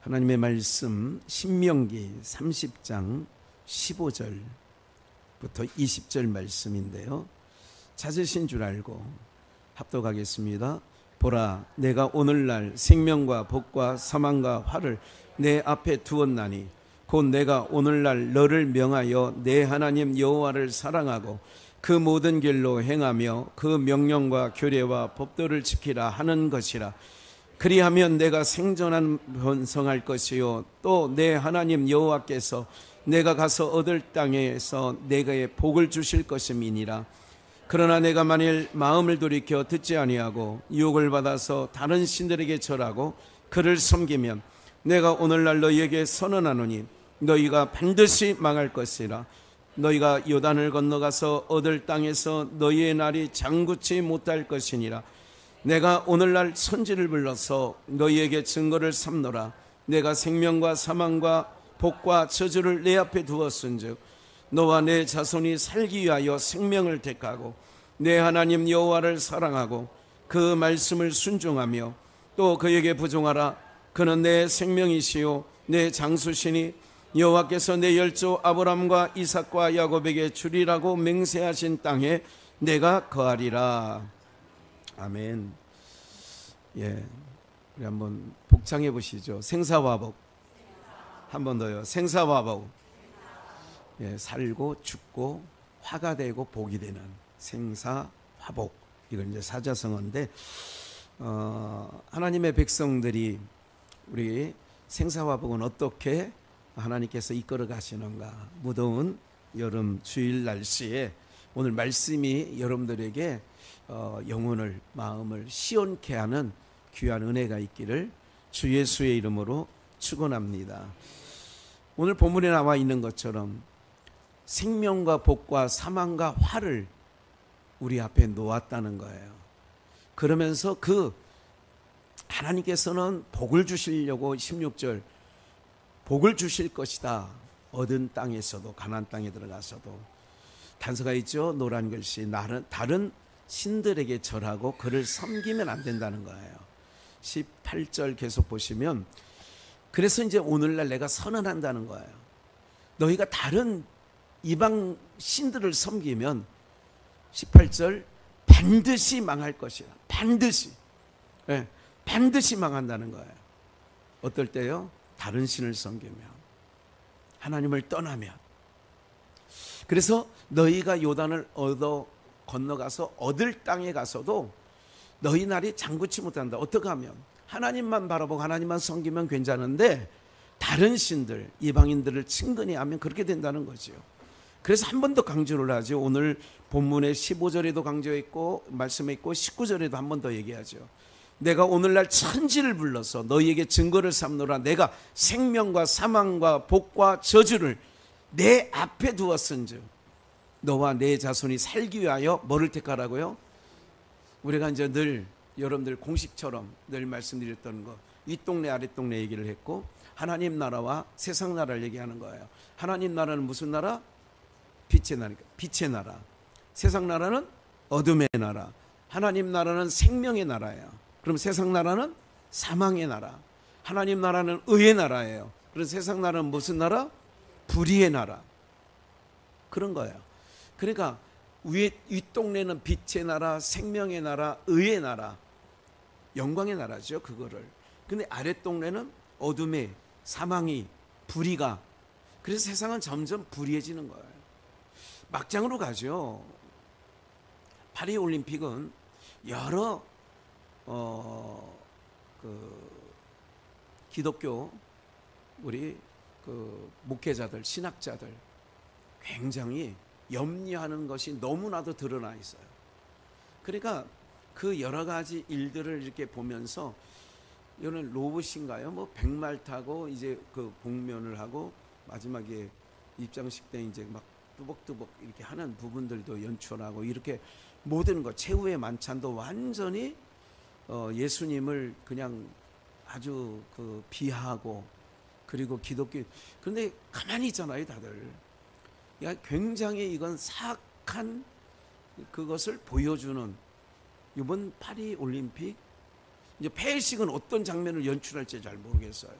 하나님의 말씀 신명기 30장 15절부터 20절 말씀인데요. 찾으신 줄 알고 합독하겠습니다. 보라 내가 오늘날 생명과 복과 사망과 화를 내 앞에 두었나니 곧 내가 오늘날 너를 명하여 내 하나님 여호와를 사랑하고 그 모든 길로 행하며 그 명령과 규례와 법도를 지키라 하는 것이라 그리하면 내가 생존한 번성할 것이요. 또 내 하나님 여호와께서 내가 가서 얻을 땅에서 내게 복을 주실 것임이니라. 그러나 내가 만일 마음을 돌이켜 듣지 아니하고 유혹을 받아서 다른 신들에게 절하고 그를 섬기면 내가 오늘날 너희에게 선언하노니 너희가 반드시 망할 것이라. 너희가 요단을 건너가서 얻을 땅에서 너희의 날이 장구치 못할 것이니라 내가 오늘날 선지를 불러서 너희에게 증거를 삼노라. 내가 생명과 사망과 복과 저주를 내 앞에 두었은즉 너와 내 자손이 살기 위하여 생명을 택하고 내 하나님 여호와를 사랑하고 그 말씀을 순종하며 또 그에게 부종하라. 그는 내 생명이시요 내 장수시니 여호와께서 내 열조 아브람과 이삭과 야곱에게 주리라고 맹세하신 땅에 내가 거하리라 아멘. 예, 우리 한번 복창해 보시죠. 생사화복. 한 번 더요. 생사화복. 예, 살고 죽고 화가 되고 복이 되는 생사화복. 이건 이제 사자성어인데 어, 하나님의 백성들이 우리 생사화복은 어떻게 하나님께서 이끌어 가시는가? 무더운 여름 주일 날씨에 오늘 말씀이 여러분들에게 어, 영혼을 마음을 시원케 하는 귀한 은혜가 있기를 주 예수의 이름으로 축원합니다. 오늘 본문에 나와 있는 것처럼 생명과 복과 사망과 화를 우리 앞에 놓았다는 거예요. 그러면서 그 하나님께서는 복을 주시려고 16절 복을 주실 것이다. 얻은 땅에서도 가난 땅에 들어가서도 단서가 있죠. 노란 글씨 나는 다른 신들에게 절하고 그를 섬기면 안 된다는 거예요. 18절 계속 보시면 그래서 이제 오늘날 내가 선언한다는 거예요. 너희가 다른 이방 신들을 섬기면 18절 반드시 망할 것이야. 반드시. 네, 반드시 망한다는 거예요. 어떨 때요? 다른 신을 섬기면 하나님을 떠나면 그래서 너희가 요단을 얻어 건너가서 얻을 땅에 가서도 너희 날이 장구치 못한다. 어떻게 하면 하나님만 바라보고 하나님만 섬기면 괜찮은데 다른 신들 이방인들을 친근히 하면 그렇게 된다는 거지요. 그래서 한 번 더 강조를 하죠. 오늘 본문의 15절에도 강조했고 말씀에 있고 19절에도 한 번 더 얘기하죠. 내가 오늘날 천지를 불러서 너희에게 증거를 삼노라 내가 생명과 사망과 복과 저주를 내 앞에 두었은즉 너와 내 자손이 살기 위하여 뭐를 택하라고요? 우리가 이제 늘 여러분들 공식처럼 늘 말씀드렸던 거 윗동네 아랫동네 얘기를 했고 하나님 나라와 세상 나라를 얘기하는 거예요. 하나님 나라는 무슨 나라? 빛의 나라니까 빛의 나라. 세상 나라는 어둠의 나라. 하나님 나라는 생명의 나라예요. 그럼 세상 나라는 사망의 나라. 하나님 나라는 의의 나라예요. 그래서 세상 나라는 무슨 나라? 불의의 나라. 그런 거예요. 그러니까 위, 윗동네는 빛의 나라, 생명의 나라, 의의 나라, 영광의 나라죠. 그거를. 근데 아랫동네는 어둠의 사망이 불의가 그래서 세상은 점점 불의해지는 거예요. 막장으로 가죠. 파리 올림픽은 여러 어, 그 기독교 우리 그 목회자들, 신학자들 굉장히 염려하는 것이 너무나도 드러나 있어요. 그러니까 그 여러 가지 일들을 이렇게 보면서 이거는 로봇인가요? 뭐 백말 타고 이제 그 복면을 하고 마지막에 입장식 때 이제 막 뚜벅뚜벅 이렇게 하는 부분들도 연출하고 이렇게 모든 것 최후의 만찬도 완전히 어 예수님을 그냥 아주 그 비하하고 그리고 기독교 그런데 가만히 있잖아요 다들 굉장히 이건 사악한 그것을 보여주는 이번 파리 올림픽 이제 폐식은 어떤 장면을 연출할지 잘 모르겠어요.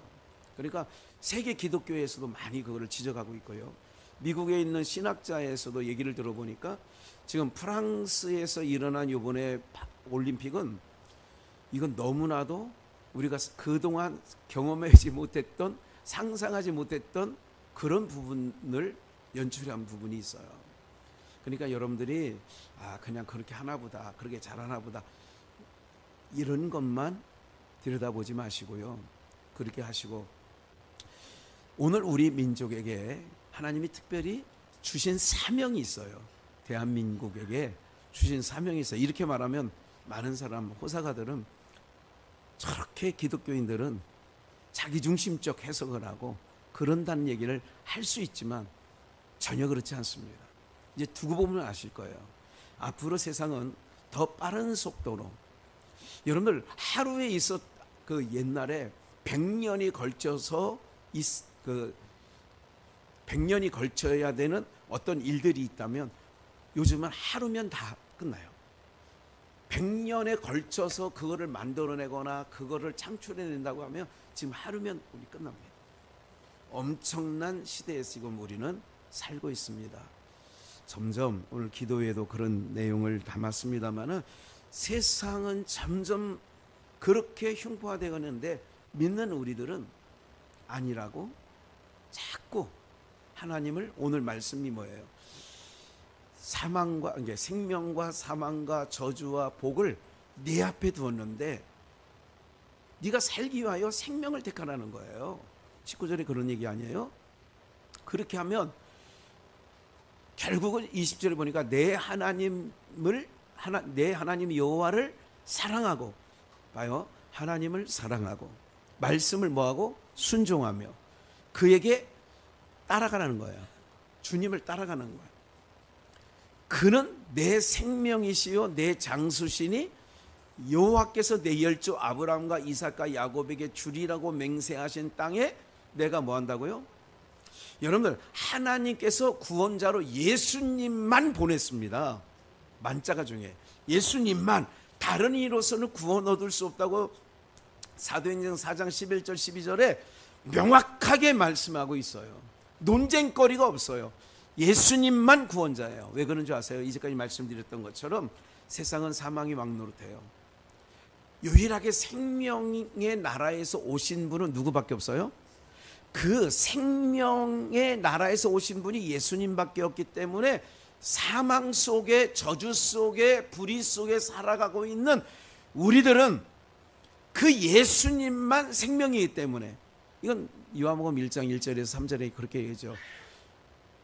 그러니까 세계 기독교에서도 많이 그거를 지적하고 있고요. 미국에 있는 신학자에서도 얘기를 들어보니까 지금 프랑스에서 일어난 이번에 올림픽은 이건 너무나도 우리가 그동안 경험하지 못했던 상상하지 못했던 그런 부분을 연출한 부분이 있어요. 그러니까 여러분들이 아 그냥 그렇게 하나보다 그렇게 잘하나보다 이런 것만 들여다보지 마시고요. 그렇게 하시고 오늘 우리 민족에게 하나님이 특별히 주신 사명이 있어요. 대한민국에게 주신 사명이 있어요. 이렇게 말하면 많은 사람 호사가들은 저렇게 기독교인들은 자기 중심적 해석을 하고 그런다는 얘기를 할 수 있지만 전혀 그렇지 않습니다. 이제 두고 보면 아실 거예요. 앞으로 세상은 더 빠른 속도로 여러분들 하루에 있었 그 옛날에 100년이 걸쳐서 있, 그 100년이 걸쳐야 되는 어떤 일들이 있다면 요즘은 하루면 다 끝나요. 100년에 걸쳐서 그거를 만들어내거나 그거를 창출해낸다고 하면 지금 하루면 우리 끝납니다. 엄청난 시대에 지금 우리는 살고 있습니다. 점점 오늘 기도에도 그런 내용을 담았습니다만은 세상은 점점 그렇게 흉포화되어 가는데 믿는 우리들은 아니라고 자꾸 하나님을 오늘 말씀이 뭐예요? 사망과 이게 생명과 사망과 저주와 복을 네 앞에 두었는데 네가 살기 위하여 생명을 택하라는 거예요. 19절에 그런 얘기 아니에요? 그렇게 하면 결국은 20절에 보니까 내 하나님을 하나 내 하나님 여호와를 사랑하고 봐요. 하나님을 사랑하고 말씀을 뭐하고 순종하며 그에게 따라가라는 거예요. 주님을 따라가는 거예요. 그는 내 생명이시요 내 장수시니 여호와께서 내 열조 아브라함과 이삭과 야곱에게 주리라고 맹세하신 땅에 내가 뭐 한다고요? 여러분들 하나님께서 구원자로 예수님만 보냈습니다. 만자가 중에 예수님만 다른 이로서는 구원 얻을 수 없다고 사도행전 4장 11절 12절에 명확하게 말씀하고 있어요. 논쟁거리가 없어요. 예수님만 구원자예요. 왜 그런 줄 아세요? 이제까지 말씀드렸던 것처럼 세상은 사망이 왕노릇해요. 유일하게 생명의 나라에서 오신 분은 누구밖에 없어요? 그 생명의 나라에서 오신 분이 예수님밖에 없기 때문에 사망 속에 저주 속에 불의 속에 살아가고 있는 우리들은 그 예수님만 생명이기 때문에 이건 요한복음 1장 1절에서 3절에 그렇게 얘기하죠.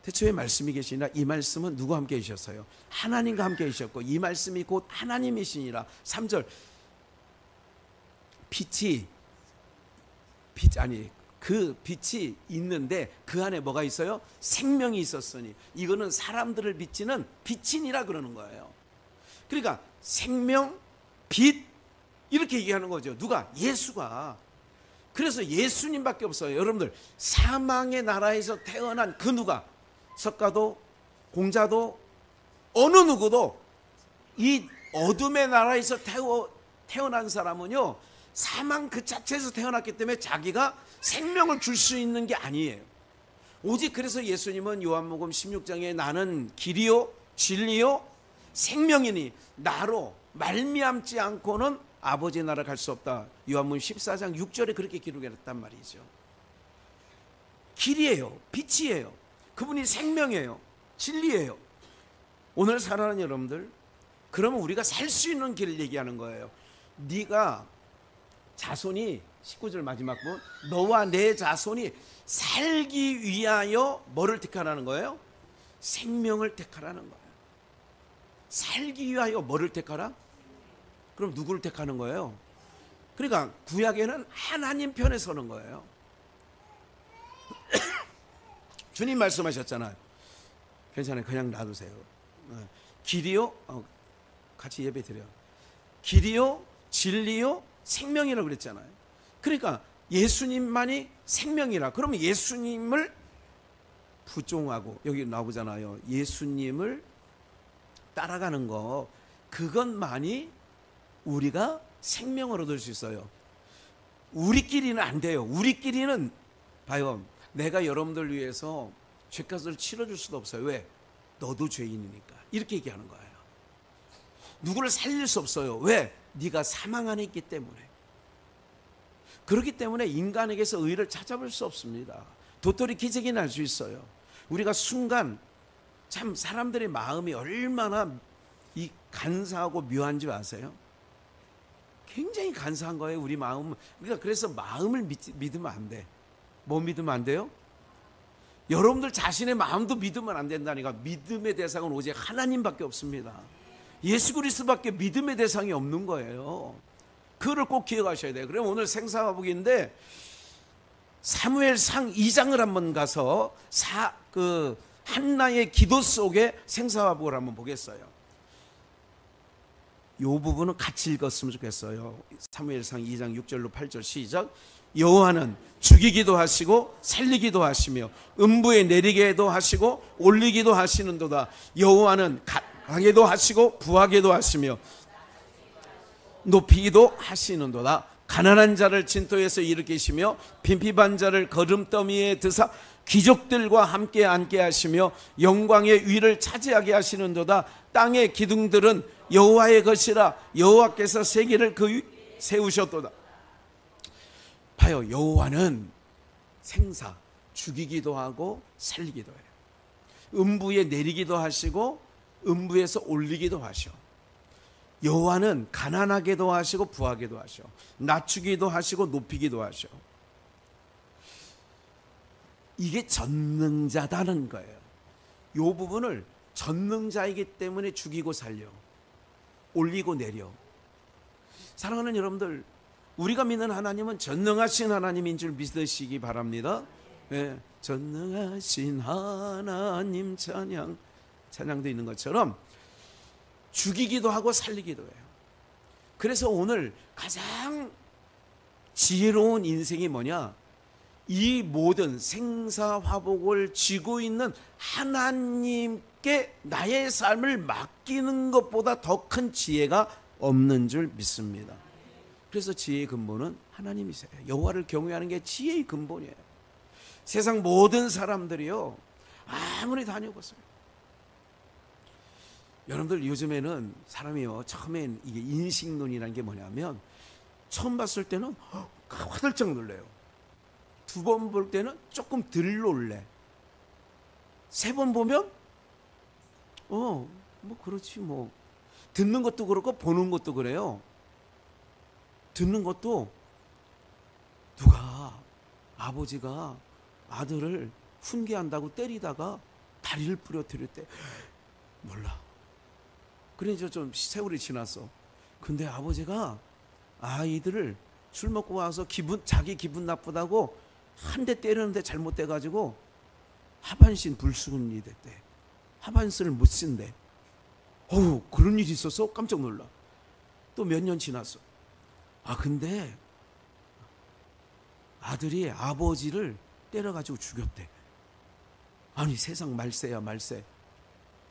대초에 말씀이 계시나 이 말씀은 누구 함께 계셨어요? 하나님과 함께 계셨고 이 말씀이 곧 하나님이시니라. 3절 빛이 빛 아니 그 빛이 있는데 그 안에 뭐가 있어요? 생명이 있었으니 이거는 사람들을 비치는 빛이니라 그러는 거예요. 그러니까 생명, 빛 이렇게 얘기하는 거죠. 누가? 예수가. 그래서 예수님밖에 없어요. 여러분들 사망의 나라에서 태어난 그 누가 석가도 공자도 어느 누구도 이 어둠의 나라에서 태어, 태어난 사람은요 사망 그 자체에서 태어났기 때문에 자기가 생명을 줄 수 있는 게 아니에요. 오직 그래서 예수님은 요한복음 16장에 나는 길이요 진리요 생명이니 나로 말미암지 않고는 아버지 나라 갈 수 없다. 요한복음 14장 6절에 그렇게 기록했단 말이죠. 길이에요. 빛이에요. 그분이 생명이에요. 진리예요. 오늘 살아가는 여러분들 그러면 우리가 살 수 있는 길을 얘기하는 거예요. 네가 자손이 19절 마지막 부 너와 내 자손이 살기 위하여 뭐를 택하라는 거예요? 생명을 택하라는 거예요. 살기 위하여 뭐를 택하라? 그럼 누구를 택하는 거예요? 그러니까 구약에는 하나님 편에 서는 거예요. 주님 말씀하셨잖아요. 괜찮아요. 그냥 놔두세요. 어, 길이요? 어, 같이 예배 드려. 길이요? 진리요? 생명이라고 그랬잖아요. 그러니까 예수님만이 생명이라. 그러면 예수님을 부종하고 여기 나오잖아요. 예수님을 따라가는 거 그것만이 우리가 생명을 얻을 수 있어요. 우리끼리는 안 돼요. 우리끼리는 봐요. 내가 여러분들 위해서 죄값을 치러줄 수도 없어요. 왜? 너도 죄인이니까. 이렇게 얘기하는 거예요. 누구를 살릴 수 없어요. 왜? 네가 사망 안에 있기 때문에. 그렇기 때문에 인간에게서 의를 찾아볼 수 없습니다. 도토리 기적이 날 수 있어요. 우리가 순간 참 사람들의 마음이 얼마나 이 간사하고 묘한지 아세요? 굉장히 간사한 거예요, 우리 마음. 그러니까 그래서 마음을 믿, 믿으면 안 돼. 뭐 믿으면 안 돼요? 여러분들 자신의 마음도 믿으면 안 된다니까. 믿음의 대상은 오직 하나님밖에 없습니다. 예수 그리스도밖에 믿음의 대상이 없는 거예요. 그거를 꼭 기억하셔야 돼요. 그럼 오늘 생사화복인데 사무엘상 2장을 한번 가서 사, 그 한나의 기도 속에 생사화복을 한번 보겠어요. 요 부분은 같이 읽었으면 좋겠어요. 사무엘상 2장 6절로 8절 시작. 여호와는 죽이기도 하시고 살리기도 하시며 음부에 내리게도 하시고 올리기도 하시는도다. 여호와는 강하게도 하시고 부하게도 하시며 높이기도 하시는도다. 가난한 자를 진토에서 일으키시며 빈핍한 자를 걸음더미에 드사 귀족들과 함께 앉게 하시며 영광의 위를 차지하게 하시는도다. 땅의 기둥들은 여호와의 것이라 여호와께서 세계를 그 세우셨도다. 봐요. 여호와는 생사 죽이기도 하고 살리기도 해요. 음부에 내리기도 하시고 음부에서 올리기도 하셔. 여호와는 가난하게도 하시고 부하게도 하셔. 낮추기도 하시고 높이기도 하셔. 이게 전능자다는 거예요. 요 부분을 전능자이기 때문에 죽이고 살려. 올리고 내려. 사랑하는 여러분들, 우리가 믿는 하나님은 전능하신 하나님인 줄 믿으시기 바랍니다. 네, 전능하신 하나님 찬양, 찬양도 있는 것처럼 죽이기도 하고 살리기도 해요. 그래서 오늘 가장 지혜로운 인생이 뭐냐? 이 모든 생사화복을 쥐고 있는 하나님께 나의 삶을 맡기는 것보다 더 큰 지혜가 없는 줄 믿습니다. 그래서 지혜의 근본은 하나님이세요. 여호와를 경외하는 게 지혜의 근본이에요. 세상 모든 사람들이요 아무리 다녀보세요. 여러분들 요즘에는 사람이요 처음엔 이게 인식론이라는 게 뭐냐면 처음 봤을 때는 화들짝 놀래요. 두 번 볼 때는 조금 덜 놀래. 세 번 보면 어 뭐 그렇지 뭐 듣는 것도 그렇고 보는 것도 그래요. 듣는 것도 누가 아버지가 아들을 훈계한다고 때리다가 다리를 부러뜨릴 때 몰라. 그래 이제 좀 세월이 지났어. 근데 아버지가 아이들을 술 먹고 와서 기분 자기 기분 나쁘다고 한 대 때리는데 잘못돼 가지고 하반신 불순이 됐대. 하반신을 못 쓴대. 어우 그런 일이 있었어? 깜짝 놀라. 또 몇 년 지났어. 아 근데 아들이 아버지를 때려가지고 죽였대. 아니 세상 말세야 말세.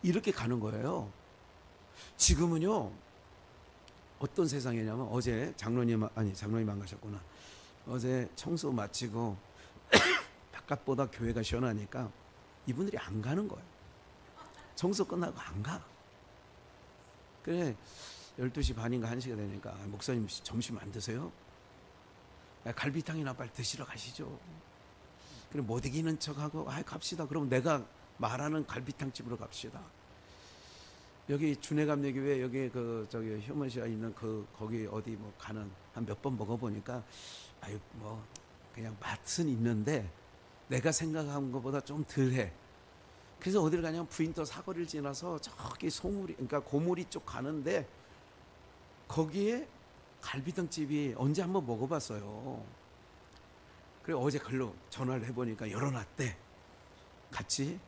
이렇게 가는 거예요. 지금은요 어떤 세상이냐면 어제 장로님 아니 장로님 안 가셨구나. 어제 청소 마치고 바깥보다 교회가 시원하니까 이분들이 안 가는 거예요. 청소 끝나고 안 가. 그래 12시 반인가 1시가 되니까 목사님 점심 안 드세요? 갈비탕이나 빨리 드시러 가시죠. 그래 못 이기는 척하고 아 갑시다. 그럼 내가 말하는 갈비탕 집으로 갑시다. 여기 준해감리교회 여기 그 저기 휴먼시아 있는 그 거기 어디 뭐 가는 한 몇 번 먹어보니까 아유 뭐 그냥 맛은 있는데 내가 생각한 것보다 좀 덜해. 그래서 어디를 가냐면 부인도 사거리를 지나서 저기 소물이 그러니까 고물이 쪽 가는데 거기에 갈비탕 집이 언제 한번 먹어봤어요. 그래 어제 글로 전화를 해보니까 열어놨대. 같이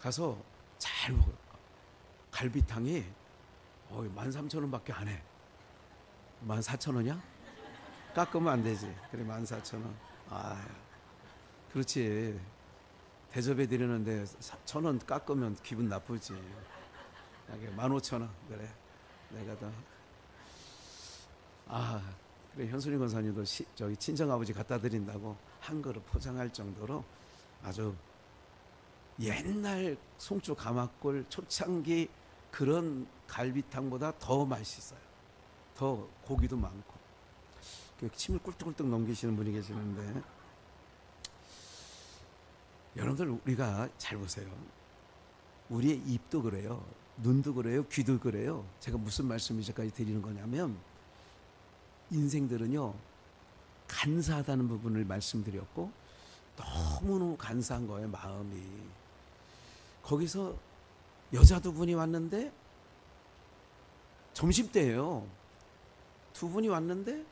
가서 잘 먹어요. 갈비탕이 어, 13,000원밖에 안 해. 14,000원이야? 깎으면 안 되지. 그래 14,000원. 아, 그렇지. 대접해 드리는데 1,000원 깎으면 기분 나쁘지. 15,000원. 그래. 내가 더 아, 그래 현순이 권사님도 시, 저기 친정 아버지 갖다 드린다고 한 그릇 포장할 정도로 아주 옛날 송주 가마골 초창기 그런 갈비탕보다 더 맛있어요. 더 고기도 많고 그 침을 꿀떡꿀떡 넘기시는 분이 계시는데 여러분들 우리가 잘 보세요. 우리의 입도 그래요. 눈도 그래요. 귀도 그래요. 제가 무슨 말씀 이제까지 드리는 거냐면 인생들은요 간사하다는 부분을 말씀드렸고 너무너무 간사한 거예요 마음이 거기서 여자 두 분이 왔는데 점심때예요 두 분이 왔는데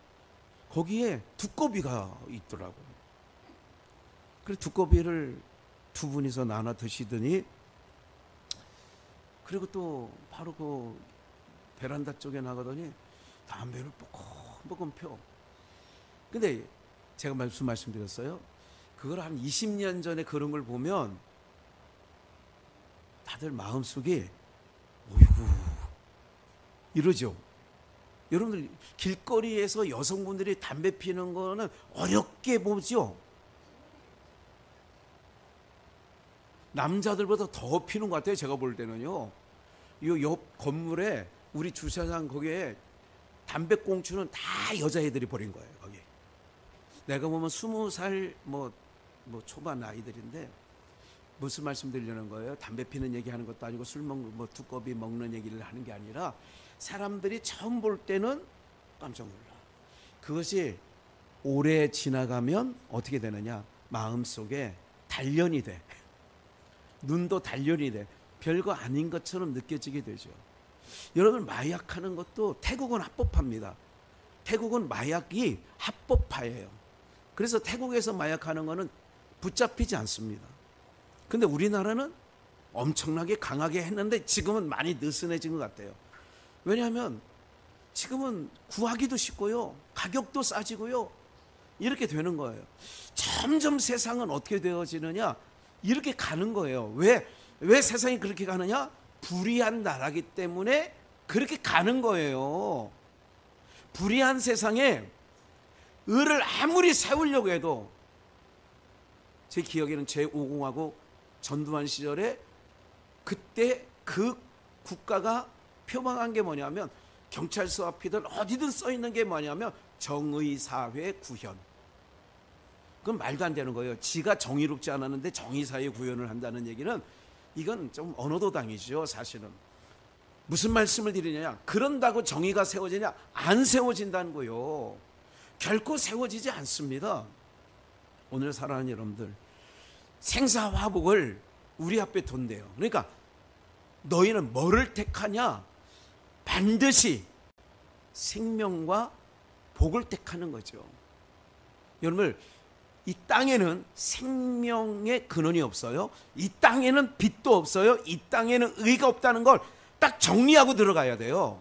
거기에 두꺼비가 있더라고요 그래서 두꺼비를 두 분이서 나눠 드시더니 그리고 또 바로 그 베란다 쪽에 나가더니 담배를 뽀금뽀금 펴. 근데 제가 말씀 말씀드렸어요. 그걸 한 20년 전에 그런 걸 보면 다들 마음속에 어이구 이러죠. 여러분들 길거리에서 여성분들이 담배 피는 거는 어렵게 보죠. 남자들보다 더 피는 것 같아요. 제가 볼 때는요. 이 옆 건물에 우리 주차장 거기에 담배 꽁초는 다 여자애들이 버린 거예요. 거기. 내가 보면 스무 살뭐 뭐 초반 아이들인데 무슨 말씀 드리려는 거예요? 담배 피는 얘기 하는 것도 아니고 술 먹는 뭐 두꺼비 먹는 얘기를 하는 게 아니라 사람들이 처음 볼 때는 깜짝 놀라. 그것이 오래 지나가면 어떻게 되느냐? 마음 속에 단련이 돼. 눈도 단련이 돼. 별거 아닌 것처럼 느껴지게 되죠. 여러분 마약하는 것도 태국은 합법합니다. 태국은 마약이 합법화예요. 그래서 태국에서 마약하는 거는 붙잡히지 않습니다. 근데 우리나라는 엄청나게 강하게 했는데 지금은 많이 느슨해진 것 같아요. 왜냐하면 지금은 구하기도 쉽고요. 가격도 싸지고요. 이렇게 되는 거예요. 점점 세상은 어떻게 되어지느냐? 이렇게 가는 거예요. 왜, 왜 세상이 그렇게 가느냐? 불의한 나라기 때문에 그렇게 가는 거예요. 불의한 세상에 을을 아무리 세우려고 해도 제 기억에는 제5공하고 전두환 시절에 그때 그 국가가 표방한 게 뭐냐면 경찰서 앞이든 어디든 써 있는 게 뭐냐면 정의 사회 구현. 그건 말도 안 되는 거예요. 지가 정의롭지 않았는데 정의 사회 구현을 한다는 얘기는 이건 좀 언어도당이죠, 사실은. 무슨 말씀을 드리느냐? 그런다고 정의가 세워지냐? 안 세워진다는 거요. 결코 세워지지 않습니다. 오늘 사랑하는 여러분들, 생사화복을 우리 앞에 둔대요. 그러니까 너희는 뭐를 택하냐? 반드시 생명과 복을 택하는 거죠. 여러분, 이 땅에는 생명의 근원이 없어요. 이 땅에는 빛도 없어요. 이 땅에는 의가 없다는 걸 딱 정리하고 들어가야 돼요.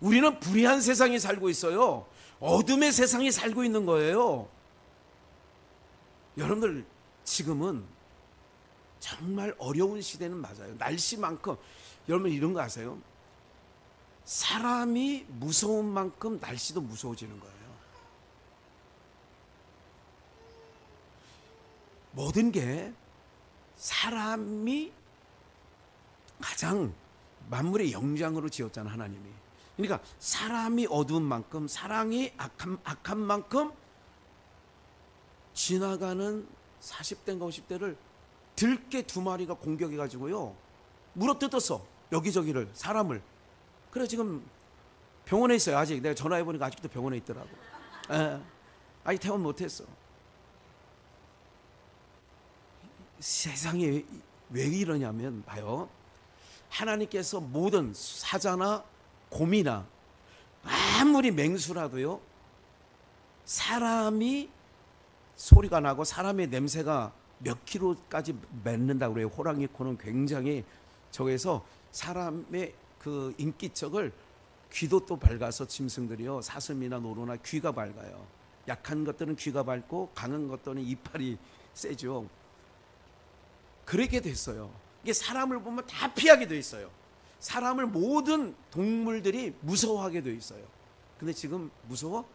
우리는 불의한 세상에 살고 있어요. 어둠의 세상에 살고 있는 거예요. 여러분들 지금은 정말 어려운 시대는 맞아요. 날씨만큼 여러분 이런 거 아세요? 사람이 무서운 만큼 날씨도 무서워지는 거예요. 모든 게 사람이 가장 만물의 영장으로 지었잖아 하나님이. 그러니까 사람이 어두운 만큼 사랑이 악한, 악한 만큼 지나가는 40대인가 50대를 들깨 두 마리가 공격해 가지고요 물어 뜯었어 여기저기를 사람을 그래 지금 병원에 있어요 아직 내가 전화해 보니까 아직도 병원에 있더라고 에, 예. 아직 퇴원 못했어 세상에 왜 이러냐면 봐요. 하나님께서 모든 사자나 곰이나 아무리 맹수라도요. 사람이 소리가 나고 사람의 냄새가 몇 킬로까지 맺는다고 그래요. 호랑이 코는 굉장히 저에서 사람의 그 인기척을 귀도 또 밝아서 짐승들이요. 사슴이나 노루나 귀가 밝아요. 약한 것들은 귀가 밝고 강한 것들은 이빨이 세죠. 그렇게 됐어요. 이게 사람을 보면 다 피하게 돼 있어요. 사람을 모든 동물들이 무서워하게 돼 있어요. 근데 지금 무서워?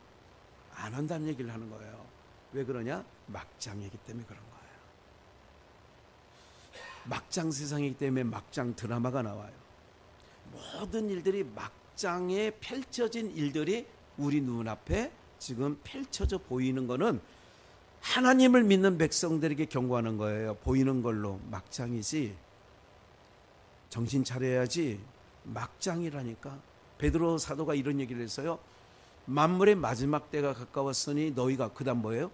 안 한다는 얘기를 하는 거예요. 왜 그러냐? 막장이기 때문에 그런 거예요. 막장 세상이기 때문에 막장 드라마가 나와요. 모든 일들이 막장에 펼쳐진 일들이 우리 눈앞에 지금 펼쳐져 보이는 거는 하나님을 믿는 백성들에게 경고하는 거예요. 보이는 걸로 막장이지. 정신 차려야지. 막장이라니까. 베드로 사도가 이런 얘기를 했어요. 만물의 마지막 때가 가까웠으니 너희가 그다음 뭐예요?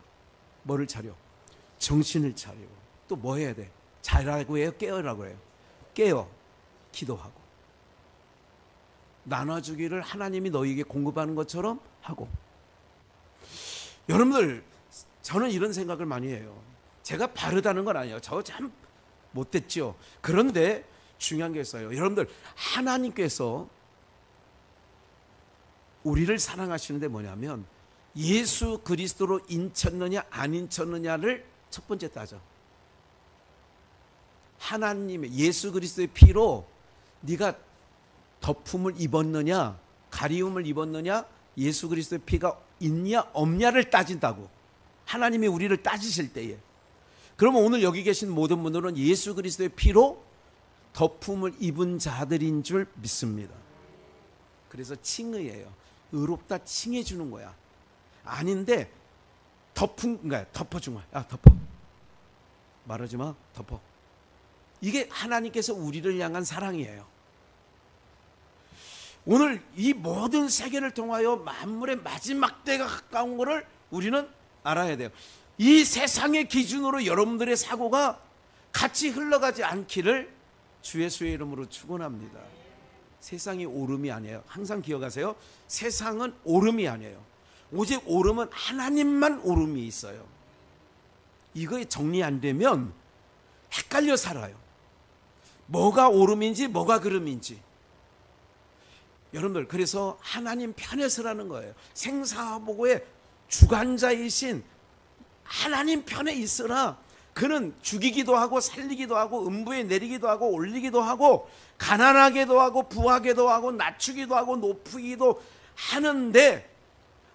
뭐를 차려? 정신을 차리고 또 뭐 해야 돼? 자라고 해요? 깨어라고 해요? 깨어 기도하고 나눠주기를 하나님이 너희에게 공급하는 것처럼 하고 여러분들 저는 이런 생각을 많이 해요. 제가 바르다는 건 아니에요. 저 참 못됐죠. 그런데 중요한 게 있어요. 여러분들 하나님께서 우리를 사랑하시는데 뭐냐면 예수 그리스도로 인쳤느냐 안 인쳤느냐를 첫 번째 따져. 하나님의 예수 그리스도의 피로 네가 덮음을 입었느냐 가리움을 입었느냐 예수 그리스도의 피가 있냐 없냐를 따진다고 하나님이 우리를 따지실 때에 그러면 오늘 여기 계신 모든 분들은 예수 그리스도의 피로 덮음을 입은 자들인 줄 믿습니다. 그래서 칭의예요. 의롭다 칭해 주는 거야. 아닌데 덮은 거야. 덮어 준 거야. 야 덮어. 말하지 마. 덮어. 이게 하나님께서 우리를 향한 사랑이에요. 오늘 이 모든 세계를 통하여 만물의 마지막 때가 가까운 것을 우리는 알아야 돼요. 이 세상의 기준으로 여러분들의 사고가 같이 흘러가지 않기를 주 예수의 이름으로 축원합니다. 세상이 오름이 아니에요. 항상 기억하세요. 세상은 오름이 아니에요. 오직 오름은 하나님만 오름이 있어요. 이거에 정리 안 되면 헷갈려 살아요. 뭐가 오름인지 뭐가 그름인지. 여러분들 그래서 하나님 편에 서라는 거예요. 생사보고의 주관자이신 하나님 편에 있으나 그는 죽이기도 하고 살리기도 하고 음부에 내리기도 하고 올리기도 하고 가난하게도 하고 부하게도 하고 낮추기도 하고 높이기도 하는데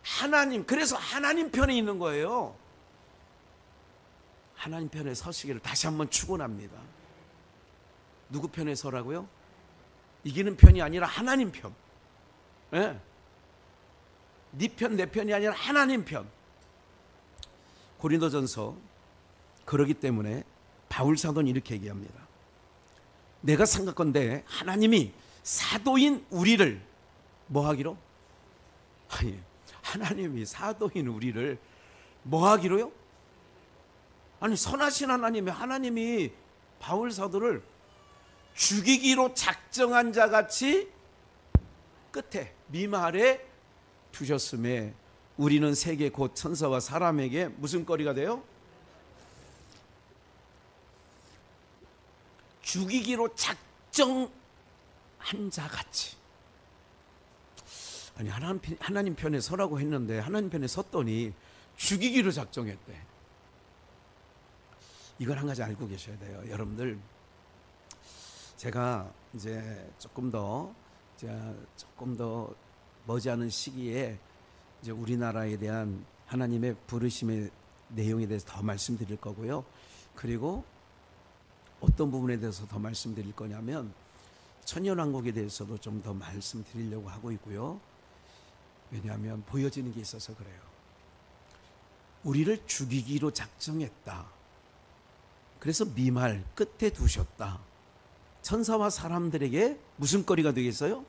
하나님 그래서 하나님 편에 있는 거예요. 하나님 편에 서시기를 다시 한번 축원합니다. 누구 편에 서라고요? 이기는 편이 아니라 하나님 편. 예. 네 편, 내 편이 아니라 하나님 편. 고린도전서 그러기 때문에 바울 사도는 이렇게 얘기합니다. 내가 생각건데 하나님이 사도인 우리를 뭐 하기로? 아니, 하나님이 사도인 우리를 뭐 하기로요? 아니, 선하신 하나님이 하나님이 바울 사도를 죽이기로 작정한 자 같이 끝에 미말에 두셨음에 우리는 세계 곧 천사와 사람에게 무슨 거리가 돼요? 죽이기로 작정한 자 같이. 아니 하나님, 편에 서라고 했는데 하나님 편에 섰더니 죽이기로 작정했대. 이걸 한 가지 알고 계셔야 돼요. 여러분들 제가 이제 조금 더 제가 조금 더 머지않은 시기에 이제 우리나라에 대한 하나님의 부르심의 내용에 대해서 더 말씀드릴 거고요. 그리고 어떤 부분에 대해서 더 말씀드릴 거냐면 천년왕국에 대해서도 좀 더 말씀드리려고 하고 있고요. 왜냐하면 보여지는 게 있어서 그래요. 우리를 죽이기로 작정했다. 그래서 미말 끝에 두셨다. 천사와 사람들에게 무슨 거리가 되겠어요?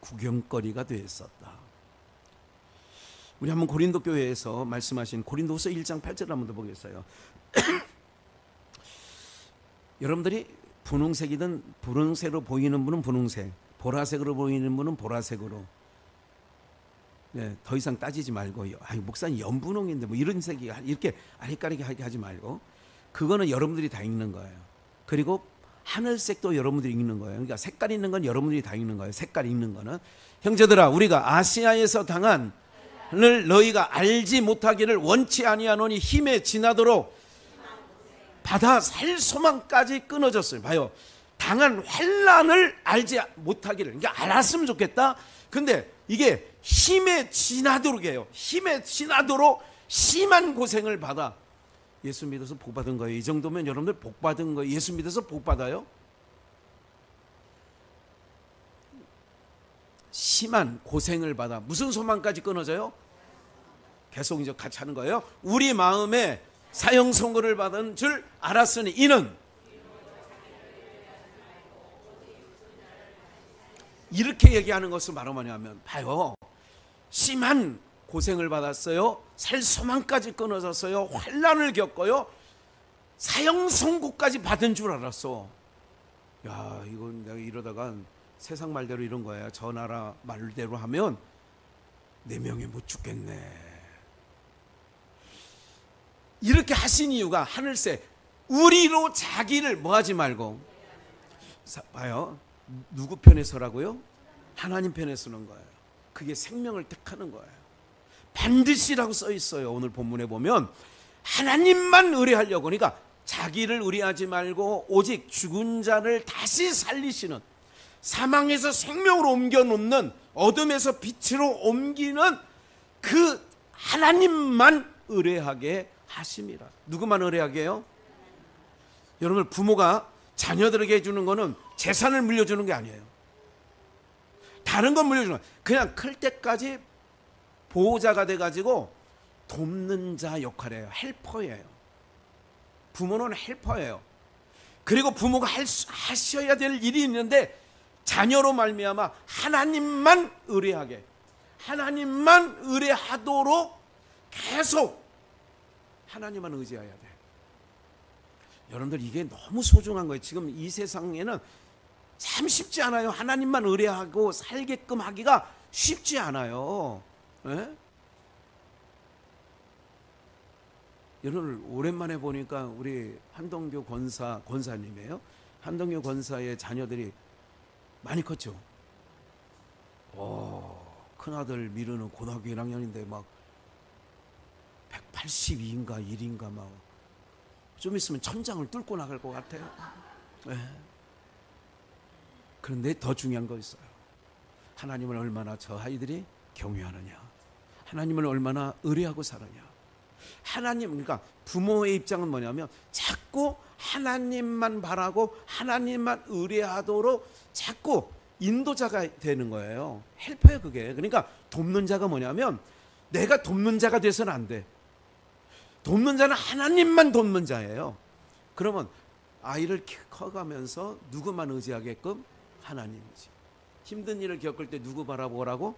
구경거리가 되었었다. 우리 한번 고린도 교회에서 말씀하신 고린도서 1장 8절 한번 더 보겠어요. 여러분들이 분홍색이든 분홍색으로 보이는 분은 분홍색, 보라색으로 보이는 분은 보라색으로. 네, 더 이상 따지지 말고, 아, 목사님 연분홍인데 뭐 이런 색이 이렇게 아리까리게 하지 말고, 그거는 여러분들이 다 읽는 거예요. 그리고 하늘색도 여러분들이 읽는 거예요. 그러니까 색깔 있는 건 여러분들이 다 읽는 거예요. 색깔 읽는 거는 형제들아, 우리가 아시아에서 당한 을 너희가 알지 못하기를 원치 아니하노니 힘에 지나도록 바다 살 소망까지 끊어졌어요. 봐요. 당한 환란을 알지 못하기를. 그러니까 알았으면 좋겠다. 근데 이게 힘에 지나도록 해요. 힘에 지나도록 심한 고생을 받아 예수 믿어서 복 받은 거예요. 이 정도면 여러분들 복 받은 거예요. 예수 믿어서 복 받아요? 심한 고생을 받아 무슨 소망까지 끊어져요? 계속 이제 같이 하는 거예요. 우리 마음에 사형 선고를 받은 줄 알았으니 이는 이렇게 얘기하는 것을 말하 뭐냐면 봐요. 심한 고생을 받았어요. 살 소망까지 끊어졌어요. 환란을 겪어요. 사형 선고까지 받은 줄 알았어. 야, 이건 내가 이러다가 세상 말대로 이런 거야. 저 나라 말대로 하면 네 명이 못 죽겠네. 이렇게 하신 이유가 하늘새 우리로 자기를 뭐 하지 말고 사, 봐요. 누구 편에 서라고요? 하나님 편에 서는 거예요. 그게 생명을 택하는 거예요. 반드시라고 써 있어요. 오늘 본문에 보면 하나님만 의뢰하려고 그러니까 자기를 의뢰하지 말고 오직 죽은 자를 다시 살리시는 사망에서 생명으로 옮겨 놓는 어둠에서 빛으로 옮기는 그 하나님만 의뢰하게 하심이라. 누구만 의뢰하게 해요? 여러분 부모가 자녀들에게 해주는 거는 재산을 물려주는 게 아니에요. 다른 건 물려주는 거예요. 그냥 클 때까지 보호자가 돼가지고 돕는 자 역할이에요. 헬퍼예요. 부모는 헬퍼예요. 그리고 부모가 할 수, 하셔야 될 일이 있는데 자녀로 말미암아 하나님만 의뢰하게 하나님만 의뢰하도록 계속 하나님만 의지해야 돼. 여러분들 이게 너무 소중한 거예요. 지금 이 세상에는 참 쉽지 않아요. 하나님만 의뢰하고 살게끔 하기가 쉽지 않아요. 예? 여러분 오랜만에 보니까 우리 한동교 권사 권사님이에요. 한동교 권사의 자녀들이 많이 컸죠. 오, 큰 아들 미르는 고등학교 1학년인데 막 182인가 1인가 막 좀 있으면 천장을 뚫고 나갈 것 같아요. 네. 그런데 더 중요한 거 있어요. 하나님을 얼마나 저 아이들이 경외하느냐. 하나님을 얼마나 의뢰하고 살느냐. 하나님, 그러니까 부모의 입장은 뭐냐면 자꾸 하나님만 바라고 하나님만 의뢰하도록 자꾸 인도자가 되는 거예요. 헬퍼예요, 그게. 그러니까 돕는 자가 뭐냐면 내가 돕는 자가 돼서는 안 돼. 돕는 자는 하나님만 돕는 자예요. 그러면 아이를 커가면서 누구만 의지하게끔 하나님이지. 힘든 일을 겪을 때 누구 바라보라고?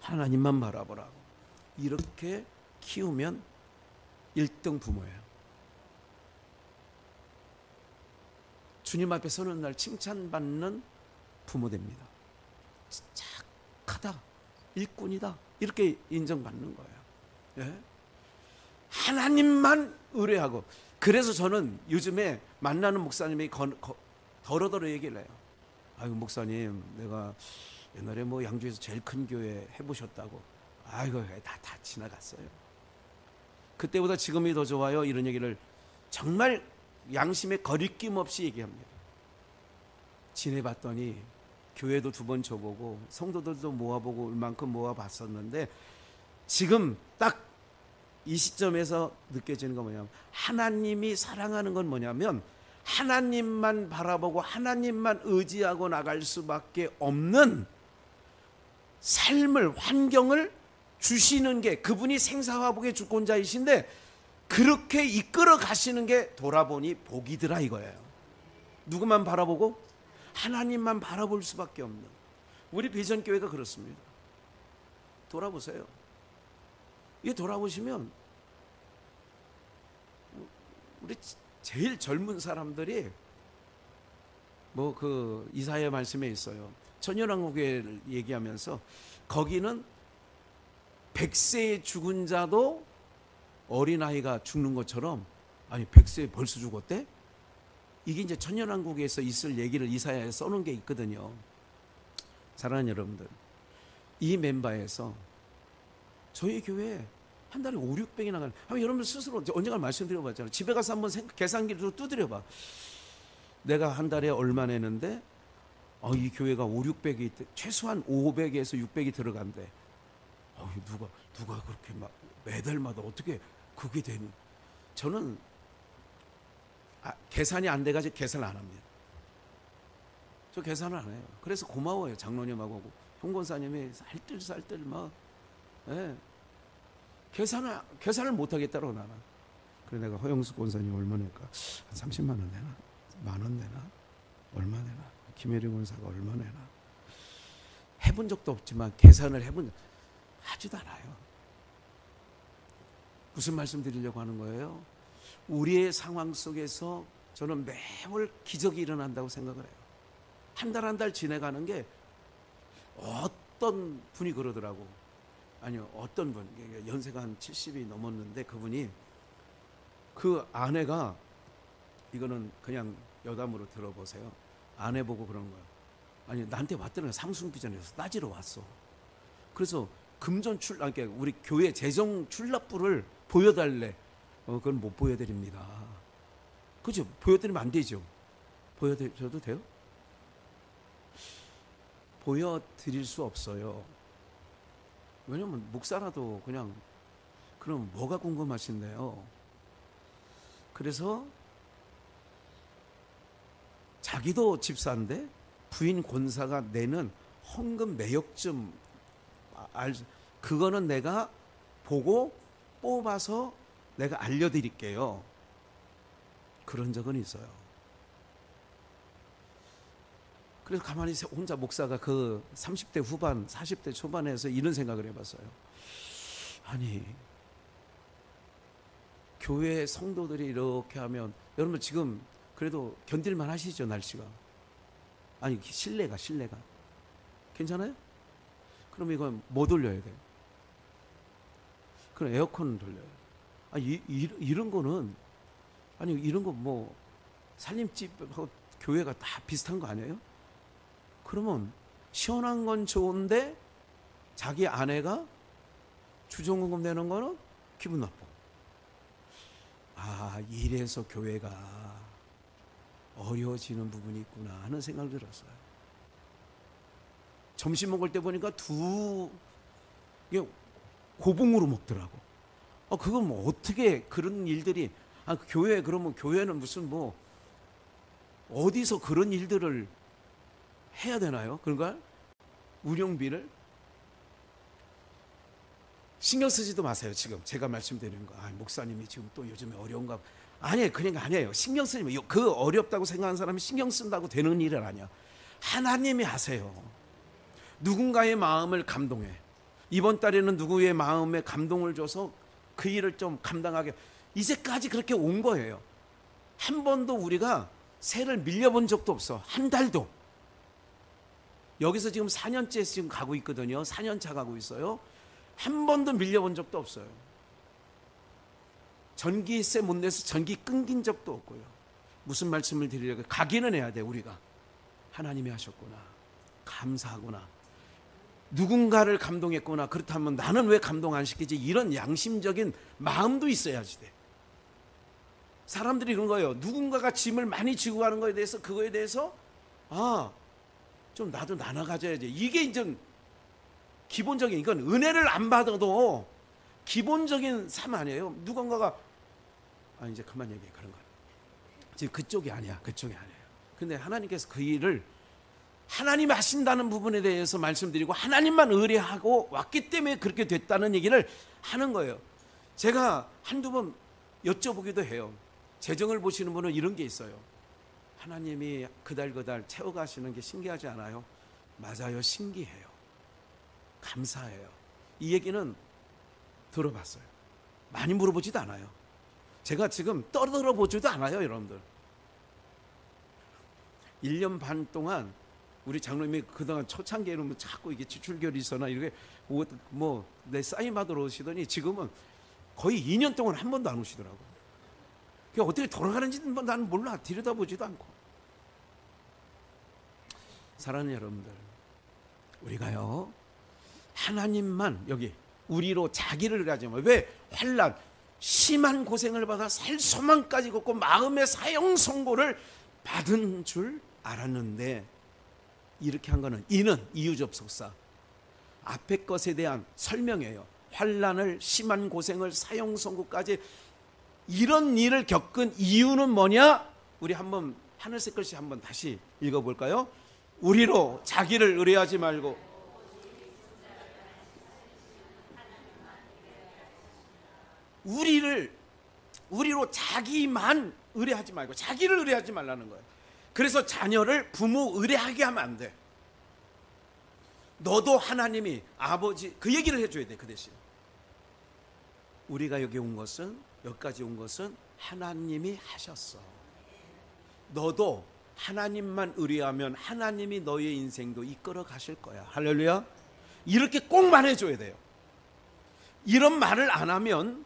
하나님만 바라보라고. 이렇게 키우면 1등 부모예요. 주님 앞에 서는 날 칭찬받는 부모 됩니다. 착하다. 일꾼이다. 이렇게 인정받는 거예요. 예? 하나님만 의뢰하고 그래서 저는 요즘에 만나는 목사님이 더러더러 얘기를 해요. 아이고 목사님 내가 옛날에 뭐 양주에서 제일 큰 교회 해보셨다고 아이고 다, 다 지나갔어요. 그때보다 지금이 더 좋아요 이런 얘기를 정말 양심에 거리낌 없이 얘기합니다. 지내봤더니 교회도 두 번 줘보고 성도들도 모아보고 얼만큼 모아봤었는데 지금 딱 이 시점에서 느껴지는 건 뭐냐면 하나님이 사랑하는 건 뭐냐면 하나님만 바라보고 하나님만 의지하고 나갈 수밖에 없는 삶을 환경을 주시는 게 그분이 생사화복의 주권자이신데 그렇게 이끌어 가시는 게 돌아보니 복이더라 이거예요. 누구만 바라보고 하나님만 바라볼 수밖에 없는 우리 비전 교회가 그렇습니다. 돌아보세요. 이 돌아보시면 우리 제일 젊은 사람들이 뭐 그 이사야 말씀에 있어요. 천연왕국을 얘기하면서 거기는 백세에 죽은 자도 어린아이가 죽는 것처럼 아니 백세에 벌써 죽었대? 이게 이제 천연왕국에서 있을 얘기를 이사야에 써놓은 게 있거든요. 사랑하는 여러분들 이 멤버에서 저희 교회 한 달에 5, 600이 나가는. 여러분 스스로 언젠가 말씀드려봤잖아요. 집에 가서 한번 계산기로 두드려봐. 내가 한 달에 얼마 내는데 어, 이 교회가 5, 600이 최소한 500에서 600이 들어간대. 어이, 누가 누가 그렇게 막 매달마다 어떻게 그게 되는? 저는 아, 계산이 안 돼가지고 계산을 안 합니다. 저 계산을 안 해요. 그래서 고마워요 장로님하고 홍 권사님이 살뜰살뜰 막 예. 계산을 계산을 못 하겠다고 나는. 그래 내가 허영수 권사님 얼마 낼까? 한 30만 원 내나? 만 원 내나? 얼마 내나? 김혜령 권사가 얼마 내나? 해본 적도 없지만 계산을 해본 하지도 않아요. 무슨 말씀 드리려고 하는 거예요? 우리의 상황 속에서 저는 매월 기적이 일어난다고 생각을 해요. 한 달 한 달 지내가는 게 어떤 분이 그러더라고. 아니요, 어떤 분, 연세가 한 70이 넘었는데 그분이 그 아내가 이거는 그냥 여담으로 들어보세요. 아내 보고 그런 거야. 아니, 나한테 왔더니 상승비전에서 따지러 왔어. 그래서 금전 출, 아, 그러니까 우리 교회 재정 출납부를 보여달래. 어, 그건 못 보여드립니다. 그죠? 보여드리면 안 되죠. 보여드려도 돼요? 보여드릴 수 없어요. 왜냐면 목사라도 그냥 그럼 뭐가 궁금하신데요? 그래서 자기도 집사인데 부인 권사가 내는 헌금 내역 좀 알, 그거는 내가 보고 뽑아서 내가 알려드릴게요. 그런 적은 있어요. 그래서 가만히 혼자 목사가 그 30대 후반, 40대 초반에서 이런 생각을 해봤어요. 아니, 교회 성도들이 이렇게 하면 여러분 지금 그래도 견딜만 하시죠, 날씨가? 아니, 실내가, 실내가. 괜찮아요? 그럼 이건 뭐 돌려야 돼요? 그럼 에어컨 돌려요. 아, 이, 이, 이 런 거는, 아니, 이런 거 뭐, 살림집하고 교회가 다 비슷한 거 아니에요? 그러면 시원한 건 좋은데 자기 아내가 주정금금 내는 거는 기분 나빠. 아, 이래서 교회가 어려워지는 부분이 있구나 하는 생각을 들었어요. 점심 먹을 때 보니까 두 고봉으로 먹더라고. 아, 그건 뭐 어떻게 그런 일들이 아, 교회 그러면 교회는 무슨 뭐 어디서 그런 일들을 해야 되나요? 그런가? 운영비를 신경 쓰지도 마세요. 지금 제가 말씀드리는 거. 아, 목사님이 지금 또 요즘에 어려운가? 아니에요. 그런 게 아니에요. 신경 쓰면 그 어렵다고 생각하는 사람이 신경 쓴다고 되는 일은 아니야. 하나님이 하세요. 누군가의 마음을 감동해. 이번 달에는 누구의 마음에 감동을 줘서 그 일을 좀 감당하게. 이제까지 그렇게 온 거예요. 한 번도 우리가 새를 밀려본 적도 없어. 한 달도. 여기서 지금 4년째 지금 가고 있거든요. 4년 차 가고 있어요. 한 번도 밀려본 적도 없어요. 전기세 못 내서 전기 끊긴 적도 없고요. 무슨 말씀을 드리려고 가기는 해야 돼 우리가 하나님이 하셨구나 감사하구나 누군가를 감동했구나 그렇다면 나는 왜 감동 안 시키지 이런 양심적인 마음도 있어야지 돼 사람들이 그런 거예요 누군가가 짐을 많이 지고 가는 거에 대해서 그거에 대해서 아 좀 나도 나눠 가져야지. 이게 이제 기본적인 이건 은혜를 안 받아도 기본적인 삶 아니에요. 누군가가 아 이제 그만 얘기해 그런 거. 지금 그쪽이 아니야. 그쪽이 아니에요. 근데 하나님께서 그 일을 하나님 하신다는 부분에 대해서 말씀드리고 하나님만 의뢰하고 왔기 때문에 그렇게 됐다는 얘기를 하는 거예요. 제가 한두 번 여쭤보기도 해요. 재정을 보시는 분은 이런 게 있어요. 하나님이 그달 그달 채워가시는 게 신기하지 않아요? 맞아요. 신기해요. 감사해요. 이 얘기는 들어봤어요. 많이 물어보지도 않아요. 제가 지금 떠들어 보지도 않아요, 여러분들. 1년 반 동안 우리 장로님이 그동안 초창기에 는 자꾸 이게 지출결의서나 이렇게 뭐내 사인 받으러 오시더니 지금은 거의 2년 동안 한 번도 안 오시더라고요. 그게 어떻게 돌아가는지는 뭐 나는 몰라. 들여다보지도 않고. 사랑하는 여러분들, 우리가요, 하나님만 여기 우리로 자기를 가지면 왜 환란 심한 고생을 받아 살 소망까지 걷고 마음의 사형 선고를 받은 줄 알았는데 이렇게 한 거는 이는 이유접속사 앞에 것에 대한 설명이에요. 환란을 심한 고생을 사형 선고까지 이런 일을 겪은 이유는 뭐냐? 우리 한번 하늘색 글씨 한번 다시 읽어볼까요? 우리로 자기를 의뢰하지 말고 우리를 우리로 자기만 의뢰하지 말고 자기를 의뢰하지 말라는 거예요. 그래서 자녀를 부모 의뢰하게 하면 안 돼. 너도 하나님이 아버지 그 얘기를 해줘야 돼 그 대신. 우리가 여기 온 것은 여기까지 온 것은 하나님이 하셨어. 너도 하나님만 의뢰하면 하나님이 너의 인생도 이끌어 가실 거야. 할렐루야. 이렇게 꼭 말해 줘야 돼요. 이런 말을 안 하면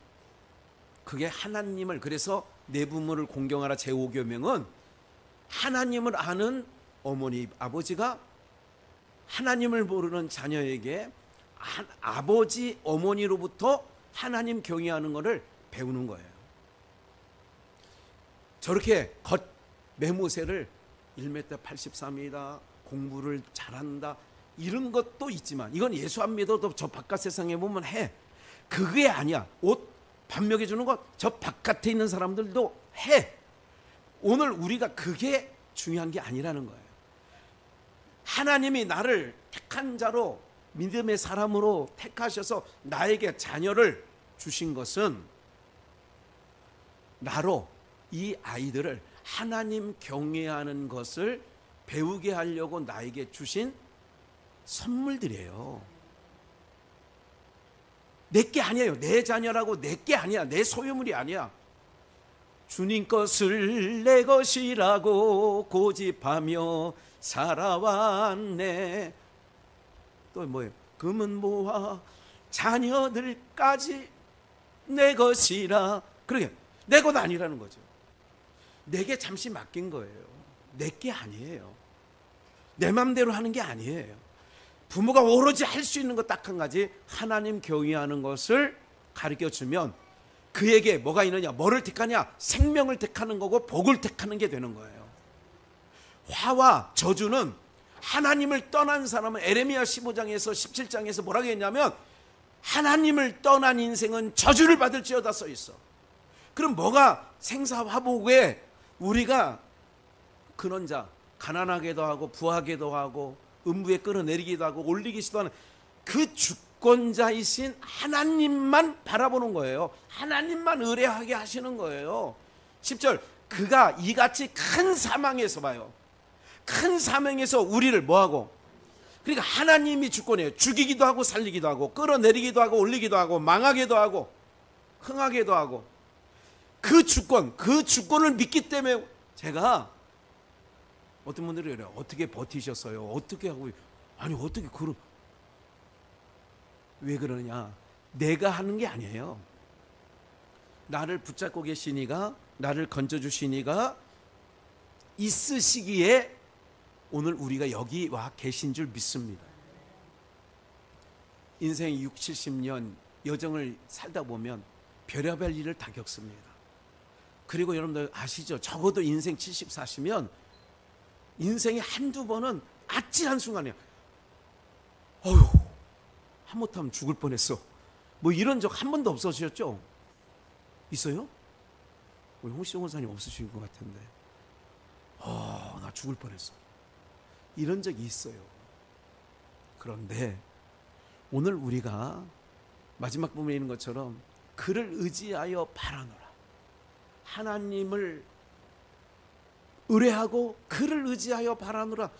그게 하나님을 그래서 내 부모를 공경하라 제5교명은 하나님을 아는 어머니 아버지가 하나님을 모르는 자녀에게 하- 아버지 어머니로부터 하나님 경외하는 것을 배우는 거예요. 저렇게 겉 매모새를 1m 83이다 공부를 잘한다 이런 것도 있지만 이건 예수 안 믿어도 저 바깥 세상에 보면 해. 그게 아니야. 옷 반명해 주는 것 저 바깥에 있는 사람들도 해. 오늘 우리가 그게 중요한 게 아니라는 거예요. 하나님이 나를 택한 자로 믿음의 사람으로 택하셔서 나에게 자녀를 주신 것은 나로 이 아이들을 하나님 경외하는 것을 배우게 하려고 나에게 주신 선물들이에요. 내게 아니에요. 내 자녀라고 내게 아니야. 내 소유물이 아니야. 주님 것을 내 것이라고 고집하며 살아왔네. 또 뭐예요? 금은 모아 자녀들까지 내 것이라. 그러게 내 것 아니라는 거죠. 내게 잠시 맡긴 거예요. 내 게 아니에요. 내 맘대로 하는 게 아니에요. 부모가 오로지 할 수 있는 것 딱 한 가지 하나님 경외하는 것을 가르쳐 주면 그에게 뭐가 있느냐? 뭐를 택하냐? 생명을 택하는 거고 복을 택하는 게 되는 거예요. 화와 저주는 하나님을 떠난 사람은 에레미야 15장에서 17장에서 뭐라고 했냐면 하나님을 떠난 인생은 저주를 받을지어다 써 있어. 그럼 뭐가 생사화복에 우리가 그런 자 가난하게도 하고 부하게도 하고 음부에 끌어내리기도 하고 올리기도 하는 그 주권자이신 하나님만 바라보는 거예요. 하나님만 의뢰하게 하시는 거예요. 10절 그가 이같이 큰 사망에서 봐요. 큰 사망에서 우리를 뭐하고 그러니까 하나님이 주권이에요. 죽이기도 하고 살리기도 하고 끌어내리기도 하고 올리기도 하고 망하게도 하고 흥하게도 하고 그 주권, 그 주권을 믿기 때문에 제가 어떤 분들이 그래요. 어떻게 버티셨어요? 어떻게 하고 아니 어떻게 그런 왜 그러냐? 내가 하는 게 아니에요. 나를 붙잡고 계시니가 나를 건져 주시니가 있으시기에 오늘 우리가 여기 와 계신 줄 믿습니다. 인생 6, 70년 여정을 살다 보면 별의별 일을 다 겪습니다. 그리고 여러분들 아시죠? 적어도 인생 70, 40면 인생에 한두 번은 아찔한 순간이야. 어휴, 한못하면 죽을 뻔했어. 뭐 이런 적 한 번도 없으셨죠? 있어요? 우리 홍시영 원사님 없으신 것 같은데. 어, 나 죽을 뻔했어. 이런 적이 있어요. 그런데 오늘 우리가 마지막 부분에 있는 것처럼 그를 의지하여 바라노라. 하나님을 의뢰하고 그를 의지하여 바라노라.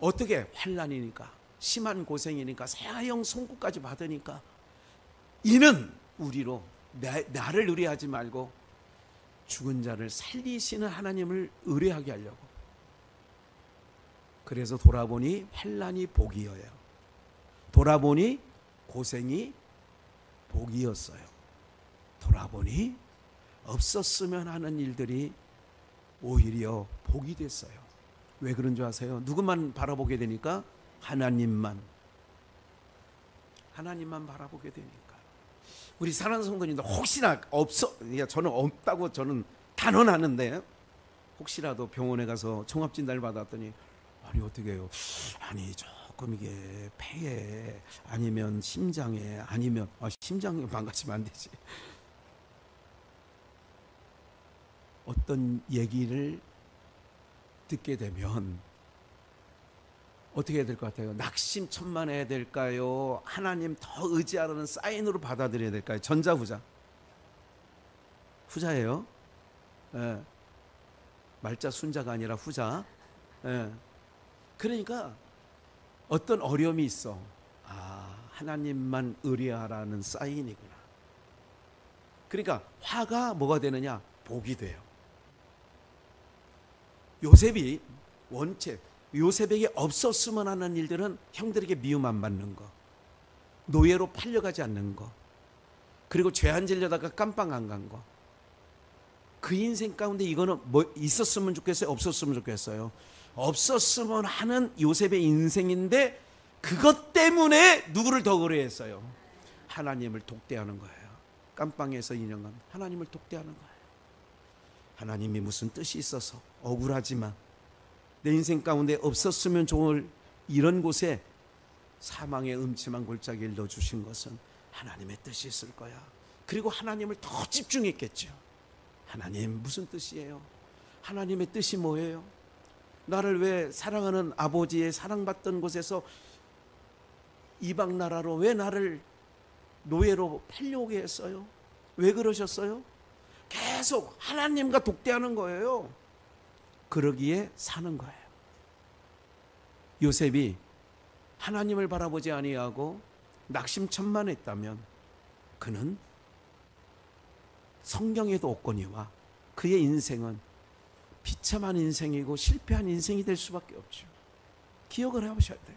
어떻게 환란이니까 심한 고생이니까 사형 송구까지 받으니까 이는 우리로 나, 나를 의뢰하지 말고 죽은 자를 살리시는 하나님을 의뢰하게 하려고. 그래서 돌아보니 환란이 복이어요. 돌아보니 고생이 복이었어요. 돌아보니 없었으면 하는 일들이 오히려 복이 됐어요. 왜 그런 줄 아세요? 누구만 바라보게 되니까 하나님만 하나님만 바라보게 되니까 우리 사랑하는 성도님들 혹시나 없어 야, 저는 없다고 저는 단언하는데 혹시라도 병원에 가서 종합 진단을 받았더니 아니 어떻게 해요? 아니 저 조금 이게 폐에 아니면 심장에 아니면 아, 심장에 망가지면 안 되지. 어떤 얘기를 듣게 되면 어떻게 해야 될 것 같아요? 낙심천만해야 될까요? 하나님 더 의지하라는 사인으로 받아들여야 될까요? 전자 후자. 후자예요. 예. 말자 순자가 아니라 후자. 예. 그러니까 어떤 어려움이 있어. 아, 하나님만 의뢰하라는 사인이구나. 그러니까 화가 뭐가 되느냐? 복이 돼요. 요셉이 원체 요셉에게 없었으면 하는 일들은 형들에게 미움 안 받는 거, 노예로 팔려가지 않는 거, 그리고 죄 안 질려다가 깜빵 안 간 거. 그 인생 가운데 이거는 뭐 있었으면 좋겠어요, 없었으면 좋겠어요. 없었으면 하는 요셉의 인생인데 그것 때문에 누구를 더 의뢰했어요? 하나님을 독대하는 거예요. 깜빵에서 2년간 하나님을 독대하는 거예요. 하나님이 무슨 뜻이 있어서 억울하지만 내 인생 가운데 없었으면 좋을 이런 곳에 사망의 음침한 골짜기를 넣어주신 것은 하나님의 뜻이 있을 거야. 그리고 하나님을 더 집중했겠죠. 하나님 무슨 뜻이에요? 하나님의 뜻이 뭐예요? 나를 왜 사랑하는 아버지의 사랑받던 곳에서 이방 나라로 왜 나를 노예로 팔려오게 했어요? 왜 그러셨어요? 계속 하나님과 독대하는 거예요. 그러기에 사는 거예요. 요셉이 하나님을 바라보지 아니하고 낙심천만했다면 그는 성경에도 없거니와 그의 인생은 비참한 인생이고 실패한 인생이 될 수밖에 없죠. 기억을 해보셔야 돼요.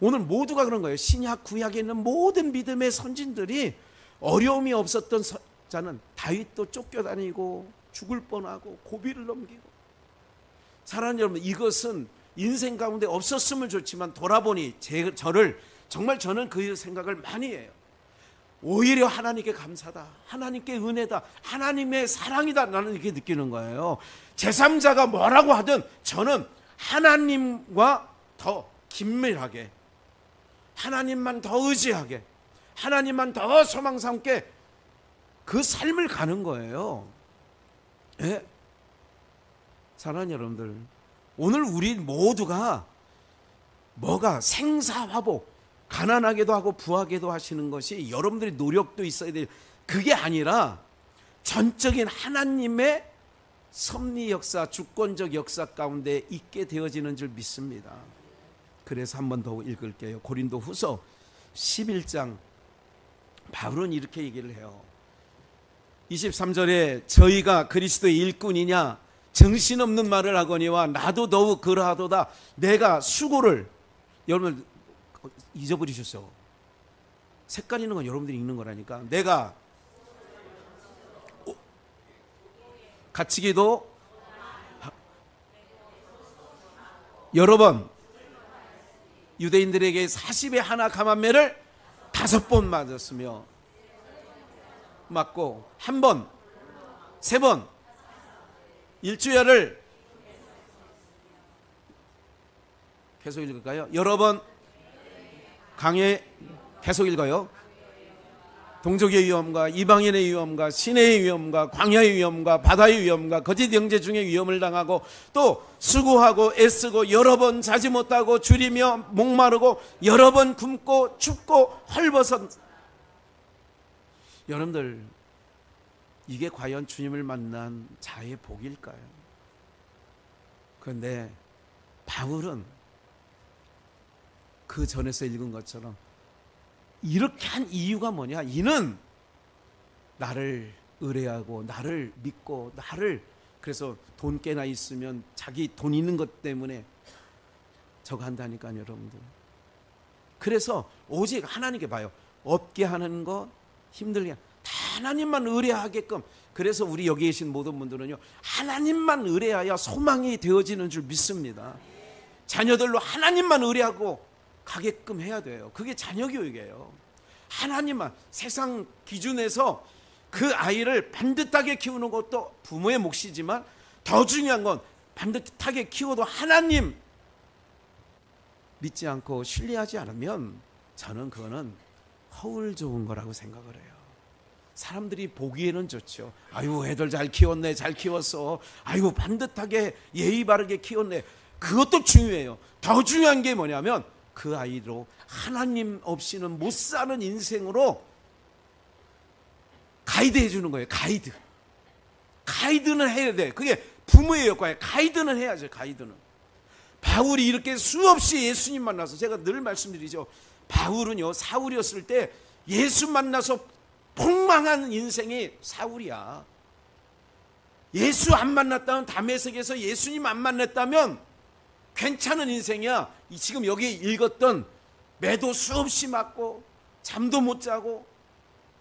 오늘 모두가 그런 거예요. 신약 구약에 있는 모든 믿음의 선진들이 어려움이 없었던 자는 다윗도 쫓겨다니고 죽을 뻔하고 고비를 넘기고 사랑하는 여러분 이것은 인생 가운데 없었으면 좋지만 돌아보니 제, 저를 정말 저는 그 생각을 많이 해요. 오히려 하나님께 감사다. 하나님께 은혜다. 하나님의 사랑이다. 나는 이렇게 느끼는 거예요. 제3자가 뭐라고 하든 저는 하나님과 더 긴밀하게 하나님만 더 의지하게 하나님만 더 소망 삼게 그 삶을 가는 거예요. 예? 사랑하는 여러분들, 오늘 우리 모두가 뭐가 생사화복, 가난하게도 하고 부하게도 하시는 것이 여러분들의 노력도 있어야 돼요. 그게 아니라 전적인 하나님의 섭리 역사, 주권적 역사 가운데 있게 되어지는 줄 믿습니다. 그래서 한 번 더 읽을게요. 고린도 후서 11장 바울은 이렇게 얘기를 해요. 23절에 저희가 그리스도의 일꾼이냐 정신없는 말을 하거니와 나도 더욱 그러하도다 내가 수고를 여러분 잊어버리셨어 색깔 있는 건 여러분들이 읽는 거라니까 내가 갇히기도 여러 번 유대인들에게 40에 하나 감한매를 다섯 번 맞았으며 맞고 한 번, 세 번, 일주일을 계속 읽을까요? 여러 번 강해 계속 읽어요. 동족의 위험과 이방인의 위험과 시내의 위험과 광야의 위험과 바다의 위험과 거짓 영재 중에 위험을 당하고 또 수고하고 애쓰고 여러 번 자지 못하고 줄이며 목마르고 여러 번 굶고 춥고 헐벗은 여러분들 이게 과연 주님을 만난 자의 복일까요? 그런데 바울은 그 전에서 읽은 것처럼 이렇게 한 이유가 뭐냐? 이는 나를 의뢰하고 나를 믿고 나를 그래서 돈 깨나 있으면 자기 돈 있는 것 때문에 저거 한다니까요, 여러분들. 그래서 오직 하나님께 봐요. 없게 하는 거 힘들게 하나님만 의뢰하게끔 그래서 우리 여기 계신 모든 분들은요 하나님만 의뢰하여 소망이 되어지는 줄 믿습니다. 자녀들로 하나님만 의뢰하고 가게끔 해야 돼요. 그게 자녀 교육이에요. 하나님만 세상 기준에서 그 아이를 반듯하게 키우는 것도 부모의 몫이지만 더 중요한 건 반듯하게 키워도 하나님 믿지 않고 신뢰하지 않으면 저는 그거는 허울 좋은 거라고 생각을 해요. 사람들이 보기에는 좋죠. 아유, 애들 잘 키웠네, 잘 키웠어. 아유, 반듯하게 예의 바르게 키웠네. 그것도 중요해요. 더 중요한 게 뭐냐면 그 아이로 하나님 없이는 못 사는 인생으로 가이드 해주는 거예요. 가이드. 가이드는 해야 돼. 그게 부모의 역할이에요. 가이드는 해야죠. 가이드는. 바울이 이렇게 수없이 예수님 만나서 제가 늘 말씀드리죠. 바울은요 사울이었을 때 예수 만나서 폭망한 인생이 사울이야. 예수 안 만났다면 담에색에서 예수님 안 만났다면 괜찮은 인생이야. 지금 여기 읽었던 매도 수없이 맞고 잠도 못 자고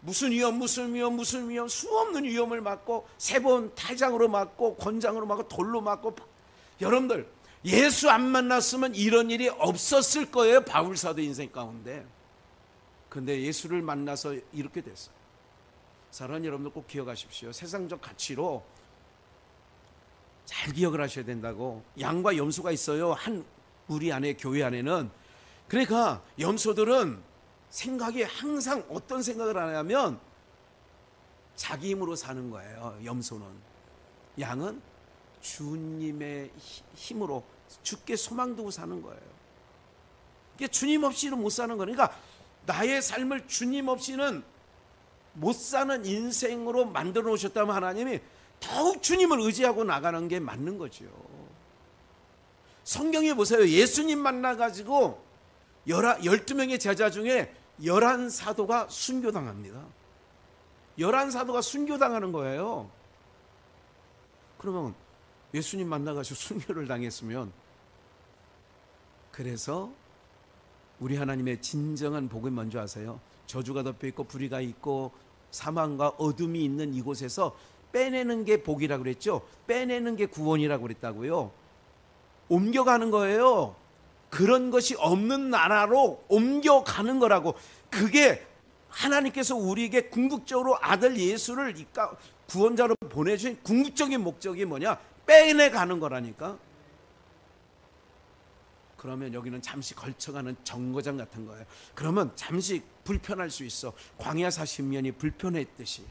무슨 위험 무슨 위험 무슨 위험 수없는 위험을 맞고 세 번 탈장으로 맞고 권장으로 맞고 돌로 맞고 여러분들 예수 안 만났으면 이런 일이 없었을 거예요. 바울사도 인생 가운데. 근데 예수를 만나서 이렇게 됐어요. 사랑하는 여러분들 꼭 기억하십시오. 세상적 가치로 잘 기억을 하셔야 된다고. 양과 염소가 있어요. 한 우리 안에 교회 안에는. 그러니까 염소들은 생각이 항상 어떤 생각을 하냐면 자기 힘으로 사는 거예요. 염소는. 양은 주님의 힘으로 죽게 소망 두고 사는 거예요. 이게 주님 없이는 못 사는 거니까 나의 삶을 주님 없이는 못 사는 인생으로 만들어 놓으셨다면 하나님이 더욱 주님을 의지하고 나가는 게 맞는 거죠. 성경에 보세요. 예수님 만나가지고 12명의 제자 중에 11사도가 순교당합니다. 11사도가 순교당하는 거예요. 그러면 예수님 만나가지고 순교를 당했으면 그래서 우리 하나님의 진정한 복을 먼저 아세요. 저주가 덮여 있고 불의가 있고 사망과 어둠이 있는 이곳에서 빼내는 게 복이라고 그랬죠. 빼내는 게 구원이라고 그랬다고요. 옮겨가는 거예요. 그런 것이 없는 나라로 옮겨가는 거라고. 그게 하나님께서 우리에게 궁극적으로 아들 예수를 구원자로 보내주신 궁극적인 목적이 뭐냐? 빼내가는 거라니까. 그러면 여기는 잠시 걸쳐가는 정거장 같은 거예요. 그러면 잠시 불편할 수 있어. 광야 40년이 불편했듯이.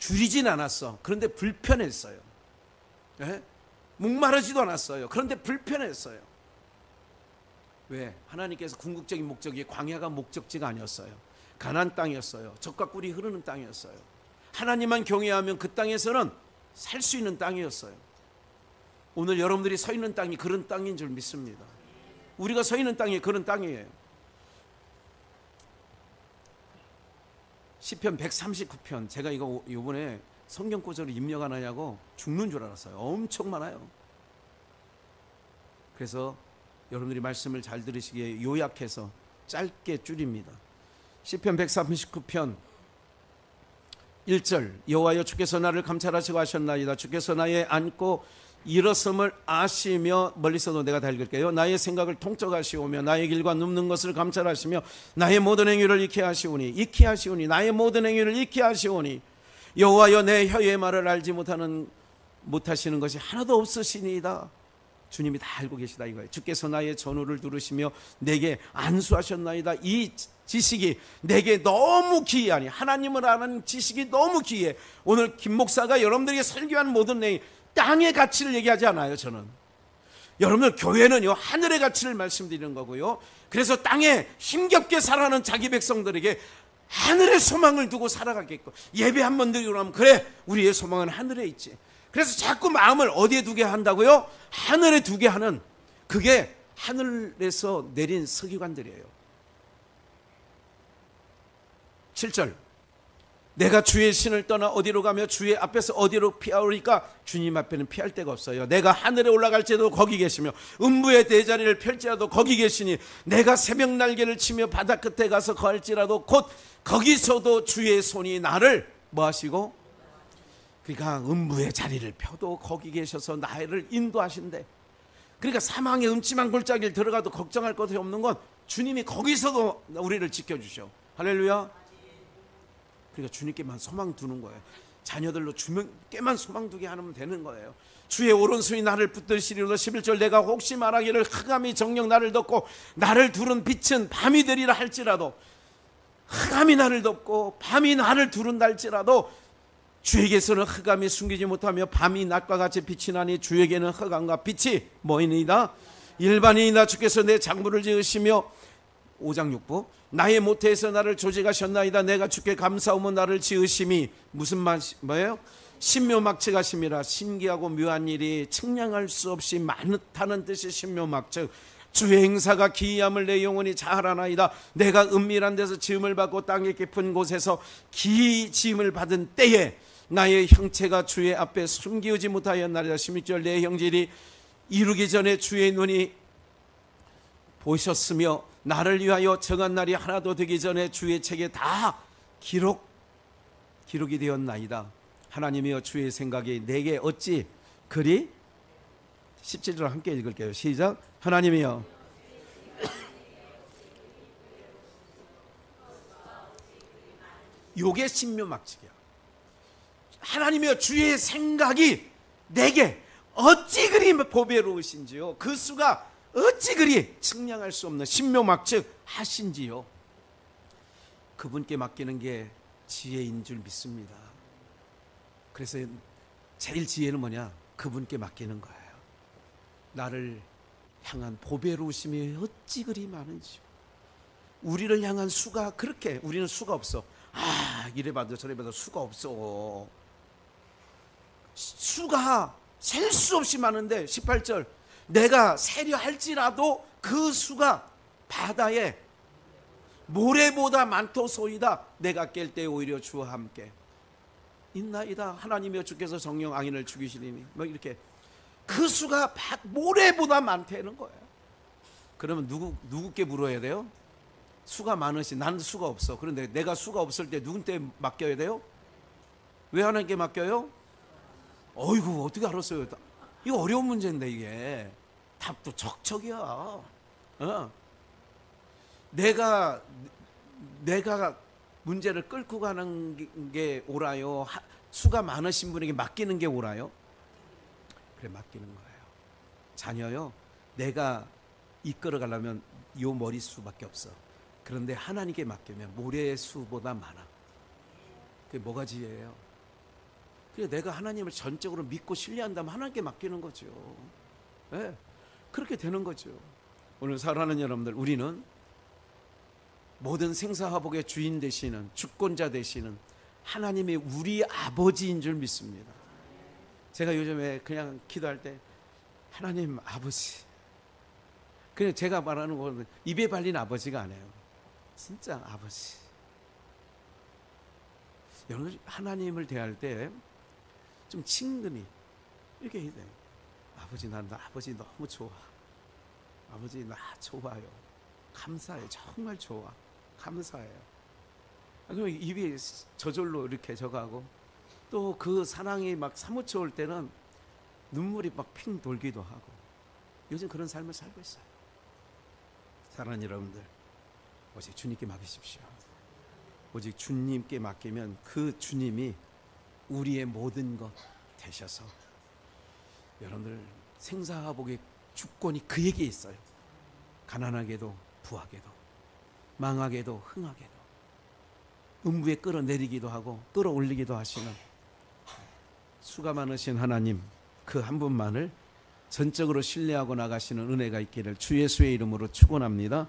줄이진 않았어. 그런데 불편했어요. 네? 목마르지도 않았어요. 그런데 불편했어요. 왜? 하나님께서 궁극적인 목적이 광야가 목적지가 아니었어요. 가난 땅이었어요. 적과 꿀이 흐르는 땅이었어요. 하나님만 경외하면 그 땅에서는 살 수 있는 땅이었어요. 오늘 여러분들이 서 있는 땅이 그런 땅인 줄 믿습니다. 우리가 서 있는 땅이 그런 땅이에요. 시편 139편 제가 이거 이번에 성경 구절을 입력 안 하냐고 죽는 줄 알았어요. 엄청 많아요. 그래서 여러분들이 말씀을 잘 들으시기에 요약해서 짧게 줄입니다. 시편 139편 1절 여호와여 주께서 나를 감찰하시고 하셨나이다 주께서 나의 안고 일어섬을 아시며 멀리서도 내가 다 읽을게요. 나의 생각을 통적하시오며 나의 길과 눕는 것을 감찰하시며 나의 모든 행위를 익히 하시오니 익히 하시오니 나의 모든 행위를 익히 하시오니 여호와여 내 혀의 말을 알지 못하는 못하시는 것이 하나도 없으시니이다. 주님이 다 알고 계시다 이거예요. 주께서 나의 전후를 들으시며 내게 안수하셨나이다. 이 지식이 내게 너무 귀하니 하나님을 아는 지식이 너무 귀해. 오늘 김 목사가 여러분들에게 설교한 모든 내용 땅의 가치를 얘기하지 않아요. 저는 여러분들 교회는요 하늘의 가치를 말씀드리는 거고요. 그래서 땅에 힘겹게 살아가는 자기 백성들에게 하늘의 소망을 두고 살아가겠고 예배 한 번 드리고 나면 그래 우리의 소망은 하늘에 있지. 그래서 자꾸 마음을 어디에 두게 한다고요? 하늘에 두게 하는 그게 하늘에서 내린 서기관들이에요. 7절 내가 주의 신을 떠나 어디로 가며 주의 앞에서 어디로 피하오리까 주님 앞에는 피할 데가 없어요. 내가 하늘에 올라갈지도 거기 계시며 음부의 대자리를 펼지라도 거기 계시니 내가 새벽 날개를 치며 바다 끝에 가서 거할지라도 곧 거기서도 주의 손이 나를 뭐 하시고 그러니까 음부의 자리를 펴도 거기 계셔서 나를 인도하신대. 그러니까 사망의 음침한 골짜기를 들어가도 걱정할 것이 없는 건 주님이 거기서도 우리를 지켜주셔. 할렐루야. 그러니까 주님께만 소망 두는 거예요. 자녀들로 주님께만 소망 두게 하면 되는 거예요. 주의 오른손이 나를 붙들시리로 11절 내가 혹시 말하기를 흑암이 정령 나를 덮고 나를 두른 빛은 밤이 되리라 할지라도 흑암이 나를 덮고 밤이 나를 두른다 할지라도 주에게서는 흑암이 숨기지 못하며 밤이 낮과 같이 빛이 나니 주에게는 흑암과 빛이 뭐이니이다 일반인이나 주께서 내 장부를 지으시며 5장 6부. 나의 모태에서 나를 조직하셨나이다. 내가 주께 감사하면 나를 지으심이 무슨 말 뭐예요? 신묘막측하심이라 신기하고 묘한 일이 측량할 수 없이 많다는 뜻의 신묘막측 주의 행사가 기이함을 내 영혼이 잘 아나이다. 내가 은밀한 데서 지음을 받고 땅의 깊은 곳에서 기이 지음을 받은 때에 나의 형체가 주의 앞에 숨기우지 못하였나이다. 16절 내 형질이 이루기 전에 주의 눈이 보셨으며 나를 위하여 정한 날이 하나도 되기 전에 주의 책에 다 기록 기록이 되었나이다. 하나님이여 주의 생각이 내게 어찌 그리 17절 함께 읽을게요. 시작. 하나님이여 요게 신묘막측이야. 하나님이여 주의 생각이 내게 어찌 그리 보배로우신지요. 그 수가 어찌 그리 측량할 수 없는 신묘막측 하신지요. 그분께 맡기는 게 지혜인 줄 믿습니다. 그래서 제일 지혜는 뭐냐? 그분께 맡기는 거예요. 나를 향한 보배로우심이 어찌 그리 많은지요. 우리를 향한 수가 그렇게 우리는 수가 없어. 아 이래 봐도 저래 봐도 수가 없어. 수가 셀 수 없이 많은데 18절 내가 세려 할지라도 그 수가 바다에 모래보다 많도소이다 내가 깰 때 오히려 주와 함께 있나이다 하나님이여 주께서 정령 악인을 죽이시리니 뭐 이렇게 그 수가 모래보다 많다는 거예요 그러면 누구 누구께 물어야 돼요? 수가 많으시 나는 수가 없어 그런데 내가 수가 없을 때 누군테 맡겨야 돼요? 왜 하나님께 맡겨요? 어이구 어떻게 알았어요? 이거 어려운 문제인데 이게 답도 척척이야. 어. 내가 내가 문제를 끌고 가는 게 옳아요. 수가 많으신 분에게 맡기는 게 옳아요. 그래 맡기는 거예요. 자녀요. 내가 이끌어 가려면 요 머리수밖에 없어. 그런데 하나님께 맡기면 모래의 수보다 많아. 그게 뭐가 지혜예요? 그래 내가 하나님을 전적으로 믿고 신뢰한다면 하나님께 맡기는 거죠. 네. 그렇게 되는 거죠. 오늘 사랑하는 여러분들, 우리는 모든 생사화복의 주인 되시는 주권자 되시는 하나님이 우리 아버지인 줄 믿습니다. 제가 요즘에 그냥 기도할 때 하나님 아버지 그냥 제가 말하는 거는 입에 발린 아버지가 아니에요. 진짜 아버지. 여러분 하나님을 대할 때 좀 친근히 이렇게 해야 돼요. 아버지 나, 나 아버지 너무 좋아. 아버지 나 좋아요. 감사해. 정말 좋아. 감사해요. 그럼 입이 저절로 이렇게 저가고 또 그 사랑이 막 사무쳐 올 때는 눈물이 막 핑 돌기도 하고 요즘 그런 삶을 살고 있어요. 사랑하는 여러분들 오직 주님께 맡기십시오. 오직 주님께 맡기면 그 주님이 우리의 모든 것 되셔서 여러분들 생사복의 주권이 그에게 있어요. 가난하게도 부하게도 망하게도 흥하게도 음부에 끌어내리기도 하고 끌어올리기도 하시는 수가 많으신 하나님 그 한 분만을 전적으로 신뢰하고 나가시는 은혜가 있기를 주 예수의 이름으로 축원합니다.